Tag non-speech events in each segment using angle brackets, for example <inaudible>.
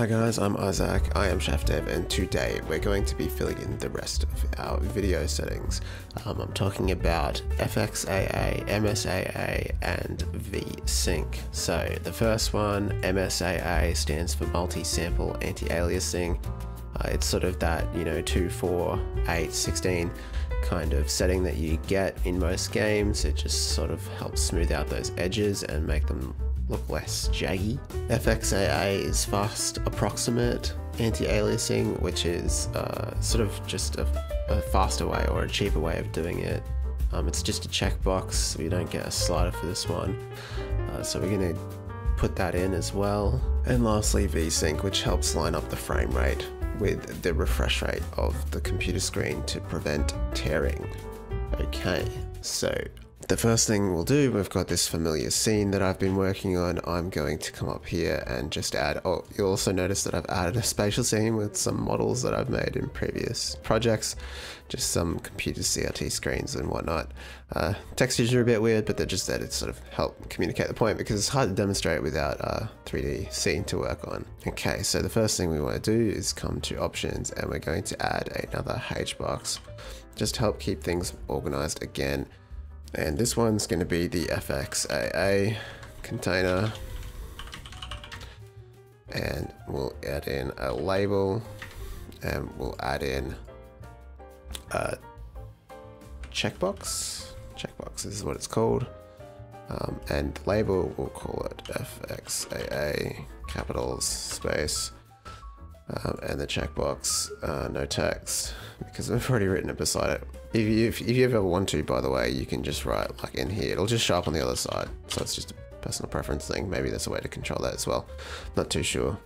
Hi guys, I'm Isaac, I am Chaff Dev, and today we're going to be filling in the rest of our video settings. Um, I'm talking about FXAA, MSAA, and VSync. So the first one, MSAA, stands for Multi-Sample Anti-Aliasing. Uh, it's sort of that, you know, 2, 4, 8, 16 kind of setting that you get in most games. It just sort of helps smooth out those edges and make them look less jaggy. FXAA is fast approximate anti-aliasing, which is uh, sort of just a, a, faster way or a cheaper way of doing it. Um, it's just a checkbox, so you don't get a slider for this one. Uh, so we're going to put that in as well. And lastly, VSync, which helps line up the frame rate with the refresh rate of the computer screen to prevent tearing. Okay, so the first thing we'll do, we've got this familiar scene that I've been working on. I'm going to come up here and just add, oh, you'll also notice that I've added a spatial scene with some models that I've made in previous projects, just some computer CRT screens and whatnot. Uh, textures are a bit weird, but they're just there to sort of help communicate the point because it's hard to demonstrate without a 3D scene to work on. Okay, so the first thing we want to do is come to options and we're going to add another H box just to help keep things organized again. And this one's going to be the FXAA container. And we'll add in a label and we'll add in a checkbox. Checkbox is what it's called. Um, and label, we'll call it FXAA capitals space um, and the checkbox, uh, no text, because I've already written it beside it. If you, if, if you ever want to, by the way, you can just write like in here. It'll just show up on the other side. So it's just a personal preference thing. Maybe there's a way to control that as well. Not too sure.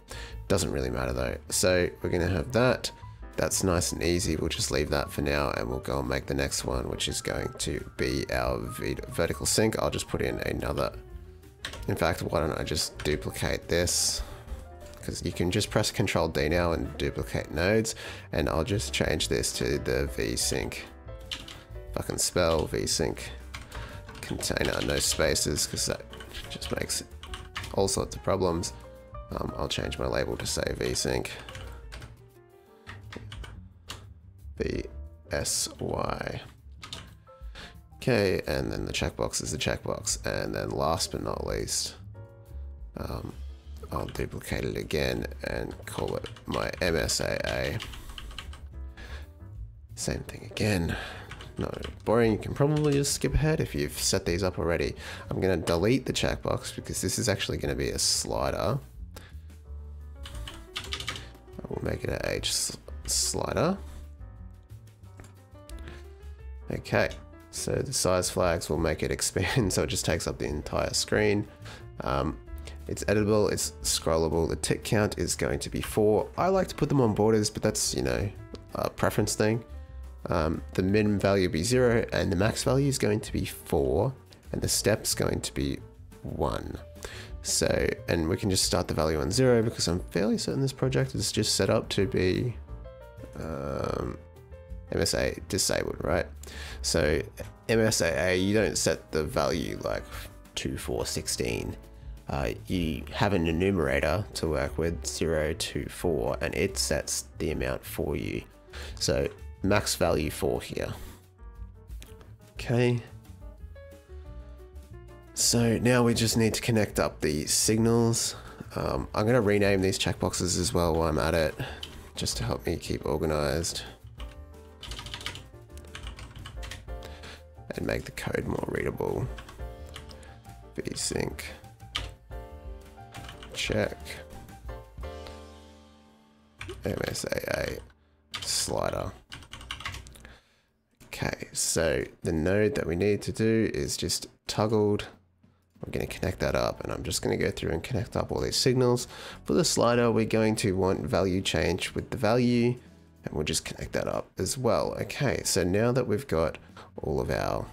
Doesn't really matter though. So we're going to have that. That's nice and easy. We'll just leave that for now and we'll go and make the next one, which is going to be our vertical sync. I'll just put in another. In fact, why don't I just duplicate this? because you can just press Control D now and duplicate nodes and I'll just change this to the vsync fucking spell vsync container no spaces because that just makes all sorts of problems um, I'll change my label to say vsync vsy okay and then the checkbox is the checkbox and then last but not least um, I'll duplicate it again and call it my MSAA. Same thing again. No, boring, you can probably just skip ahead if you've set these up already. I'm gonna delete the checkbox because this is actually gonna be a slider. I will make it a H slider. Okay, so the size flags will make it <laughs> expand so it just takes up the entire screen. Um, it's editable, it's scrollable. The tick count is going to be four. I like to put them on borders, but that's, you know, a preference thing. Um, the min value will be zero and the max value is going to be four and the step's going to be one. So, and we can just start the value on zero because I'm fairly certain this project is just set up to be um, MSA disabled, right? So MSAA, you don't set the value like 2, 4, 16 uh, you have an enumerator to work with 0 to 4 and it sets the amount for you. So max value for here. Okay. So now we just need to connect up the signals. Um, I'm going to rename these checkboxes as well while I'm at it, just to help me keep organized. And make the code more readable. VSync check. MSAA slider. Okay, so the node that we need to do is just toggled. I'm going to connect that up and I'm just going to go through and connect up all these signals. For the slider, we're going to want value change with the value and we'll just connect that up as well. Okay, so now that we've got all of our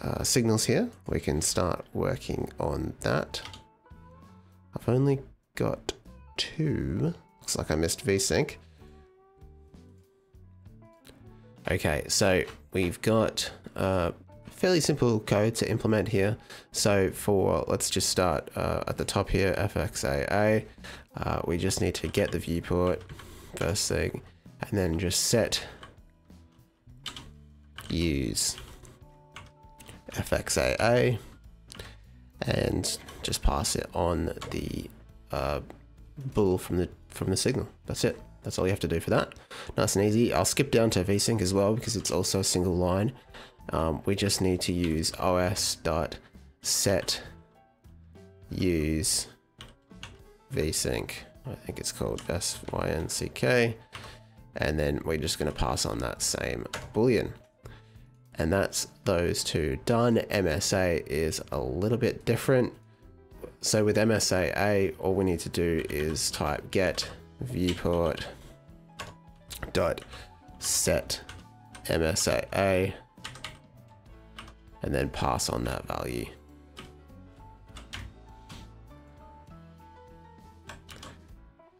uh, signals here, we can start working on that. I've only got two. Looks like I missed VSync. Okay, so we've got a fairly simple code to implement here. So for, let's just start uh, at the top here, fxaa. Uh, we just need to get the viewport first thing, and then just set use fxaa and just pass it on the uh, bool from the from the signal. That's it. That's all you have to do for that. Nice and easy. I'll skip down to vsync as well because it's also a single line. Um, we just need to use os.set use vsync. I think it's called S-Y-N-C-K. And then we're just going to pass on that same boolean. And that's those two done. MSA is a little bit different. So with MSAA, all we need to do is type get viewport dot set MSAA and then pass on that value.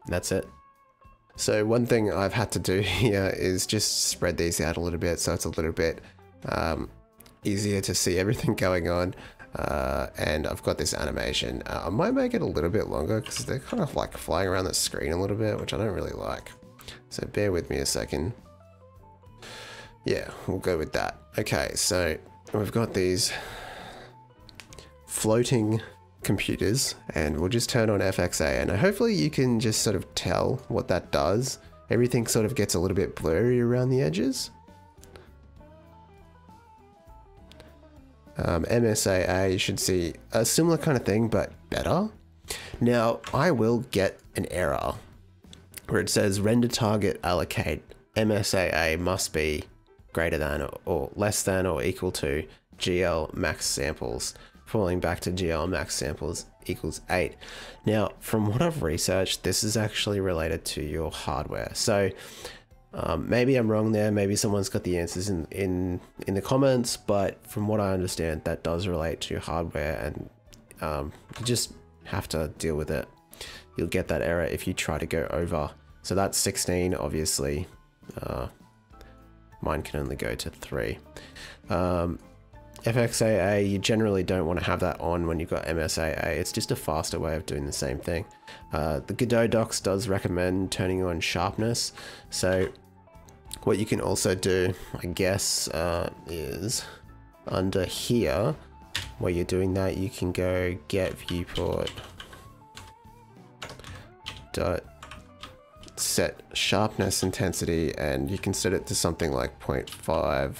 That's it. So one thing I've had to do <laughs> here is just spread these out a little bit so it's a little bit um, easier to see everything <laughs> going on. Uh, and I've got this animation. Uh, I might make it a little bit longer because they're kind of like flying around the screen a little bit, which I don't really like. So bear with me a second. Yeah, we'll go with that. Okay, so we've got these floating computers and we'll just turn on FXA and hopefully you can just sort of tell what that does. Everything sort of gets a little bit blurry around the edges. Um, MSAA, you should see a similar kind of thing, but better. Now, I will get an error where it says render target allocate MSAA must be greater than or, or less than or equal to GL max samples falling back to GL max samples equals 8. Now, from what I've researched, this is actually related to your hardware. So um, maybe I'm wrong there, maybe someone's got the answers in, in, in the comments, but from what I understand, that does relate to hardware and um, you just have to deal with it. You'll get that error if you try to go over. So that's 16, obviously. Uh, mine can only go to 3. Um, FXAA, you generally don't want to have that on when you've got MSAA. It's just a faster way of doing the same thing. Uh, the Godot docs does recommend turning on sharpness. So what you can also do, I guess, uh, is under here, while you're doing that, you can go get viewport dot set sharpness intensity and you can set it to something like 0.5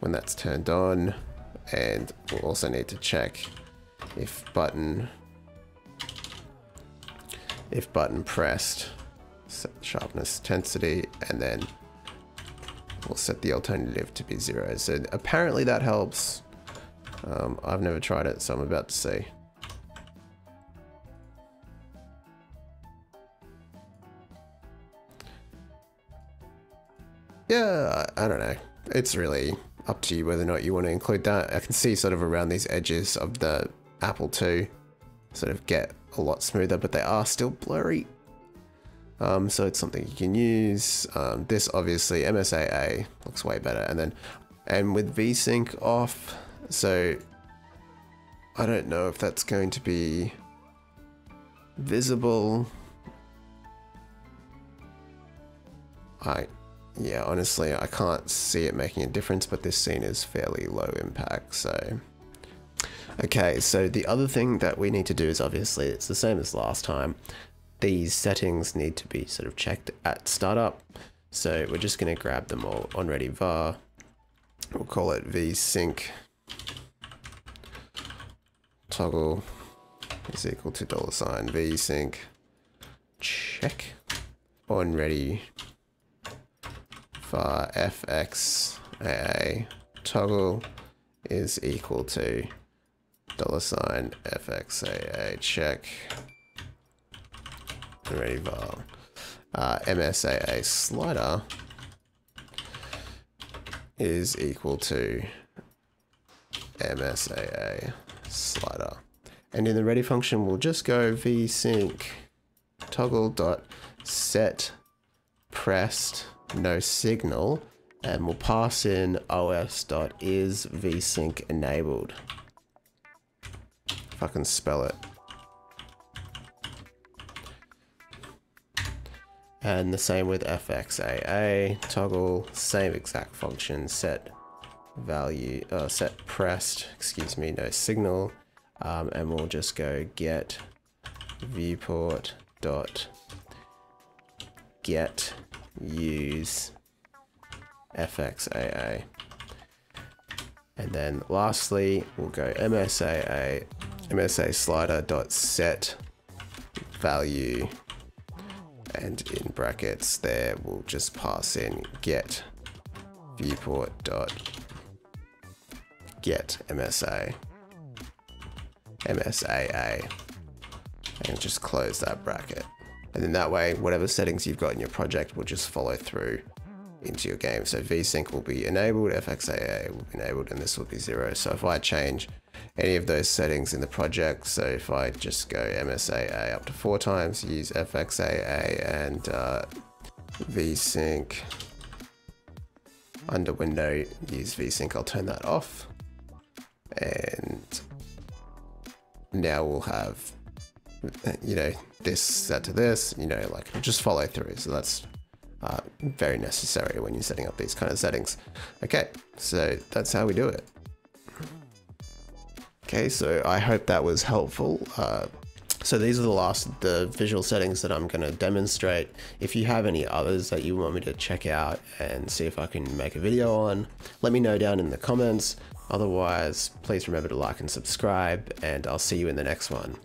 when that's turned on. And we'll also need to check if button if button pressed set sharpness intensity and then we'll set the alternative to be zero so apparently that helps um, I've never tried it so I'm about to see yeah I, don't know it's really up to you whether or not you want to include that. I can see sort of around these edges of the Apple II sort of get a lot smoother, but they are still blurry. Um, so it's something you can use. Um, this obviously MSAA looks way better, and then and with VSync off, so I don't know if that's going to be visible. I yeah, honestly, I can't see it making a difference, but this scene is fairly low impact, so... Okay, so the other thing that we need to do is obviously, it's the same as last time. These settings need to be sort of checked at startup. So we're just going to grab them all on ready var. We'll call it vsync. Toggle is equal to dollar sign vsync. Check on ready for fxaa toggle is equal to dollar sign fxaa check ready uh, msaa slider is equal to msaa slider and in the ready function we'll just go vsync toggle dot set pressed no signal and we'll pass in os dot is vsync enabled. If I can spell it. And the same with fxaa, toggle, same exact function, set value, uh, set pressed, excuse me, no signal, um, and we'll just go get viewport dot get use fxaa. And then lastly, we'll go msaa, msa slider dot set value and in brackets there we'll just pass in get viewport dot get msa msaa and just close that bracket. And then that way whatever settings you've got in your project will just follow through into your game so vsync will be enabled fxaa will be enabled and this will be zero so if i change any of those settings in the project. So if I just go MSAA up to four times, use FXAA and uh, VSync under window, use VSync, I'll turn that off. And now we'll have, you know, this set to this, you know, like just follow through. So that's uh, very necessary when you're setting up these kind of settings. Okay, so that's how we do it. Okay, so I hope that was helpful. Uh, so these are the last, the visual settings that I'm going to demonstrate. If you have any others that you want me to check out and see if I can make a video on, let me know down in the comments. Otherwise, please remember to like and subscribe and I'll see you in the next one.